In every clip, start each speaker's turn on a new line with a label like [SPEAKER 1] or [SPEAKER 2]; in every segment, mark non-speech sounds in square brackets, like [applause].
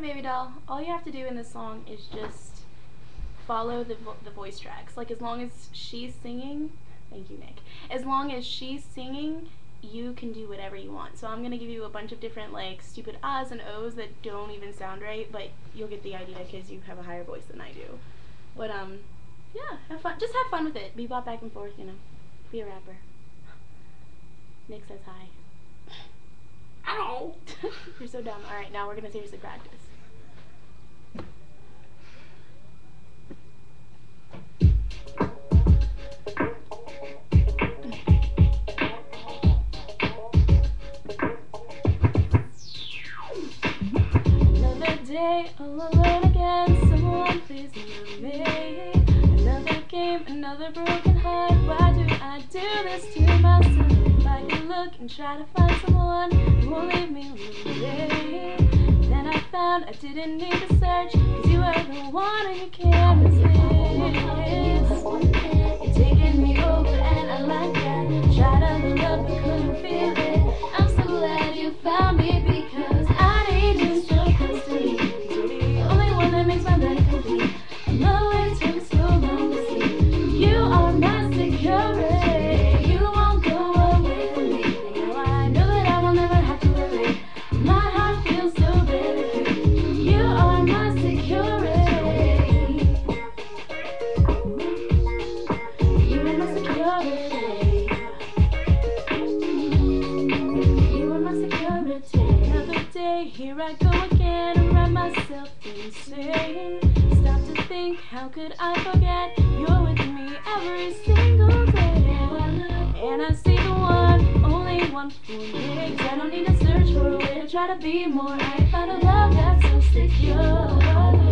[SPEAKER 1] Baby doll. All you have to do in this song is just follow the vo- the voice tracks. Like as long as she's singing, thank you, Nick. As long as she's singing, you can do whatever you want. So I'm gonna give you a bunch of different like stupid ahs and ohs that don't even sound right, but you'll get the idea because you have a higher voice than I do. But um, yeah, have fun. Just have fun with it. Bebop back and forth, you know. Be a rapper. Nick says hi.
[SPEAKER 2] Ow! [laughs]
[SPEAKER 1] You're so dumb. All right, now we're gonna seriously practice. All alone again. Someone please love me. Another game, another broken heart. Why do I do this to myself? I can look and try to find someone who won't leave me lonely. Then I found I didn't need to search, cause you were the one and you can't resist. Here I go again. I run myself insane. Stop to think, how could I forget? You're with me every single day. And I see the one, only one. 'Cause I don't need to search for a way to try to be more. I found a love that's so secure. I'm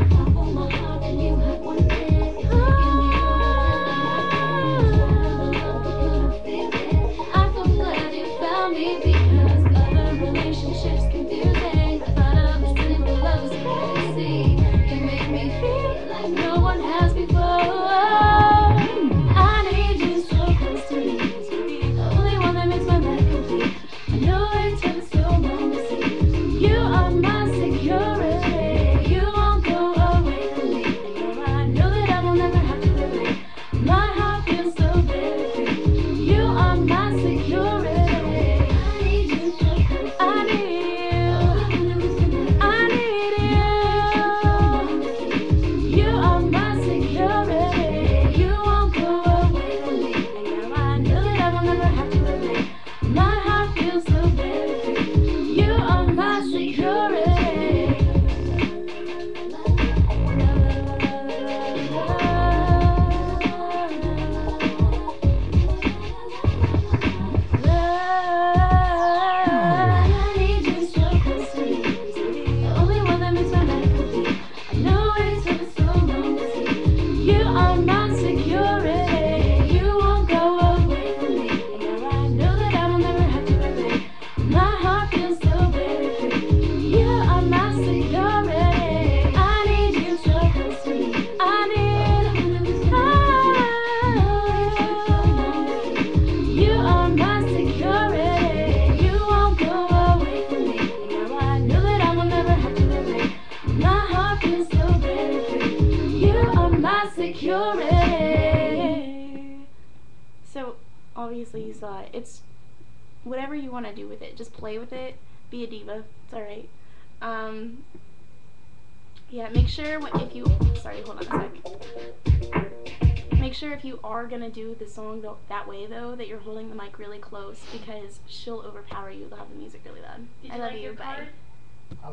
[SPEAKER 1] obviously you saw it. It's whatever you want to do with it. Just play with it. Be a diva. It's all right. Um. Yeah. Make sure what if you. Sorry. Hold on a second. Make sure if you are gonna do the song tho- that way though, that you're holding the mic really close because she'll overpower you. They'll have the music really loud.
[SPEAKER 3] Did
[SPEAKER 1] I
[SPEAKER 3] you
[SPEAKER 1] love
[SPEAKER 3] like
[SPEAKER 1] you. Bye.
[SPEAKER 3] card?
[SPEAKER 2] I